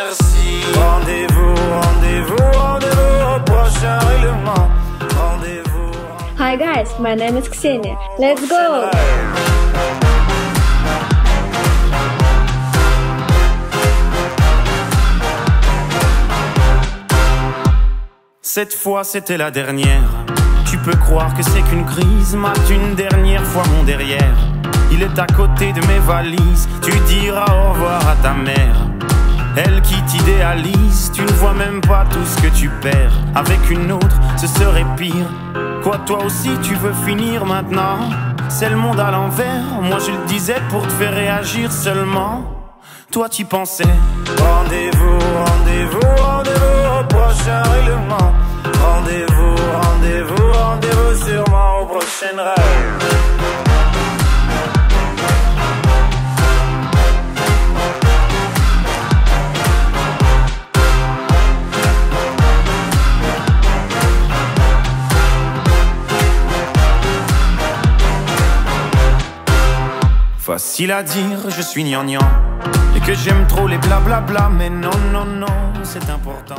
Rendez-vous, rendez-vous, rendez-vous au prochain règlement. Rendez-vous. Hi guys, my name is Xenia. Let's go. Cette fois c'était la dernière. Tu peux croire que c'est qu'une crise, mate une dernière fois mon derrière. Il est à côté de mes valises, tu diras au revoir à ta mère. Elle qui t'idéalise, tu ne vois même pas tout ce que tu perds. Avec une autre, ce serait pire. Quoi, toi aussi, tu veux finir maintenant? C'est le monde à l'envers, moi je le disais pour te faire réagir seulement. Toi, tu pensais. Rendez-vous, rendez-vous, rendez-vous au prochain règlement. Rendez-vous, rendez-vous, rendez-vous sûrement au prochain rêve. Facile à dire, je suis gnangnan. Et que j'aime trop les blablabla Mais non, non, non, c'est important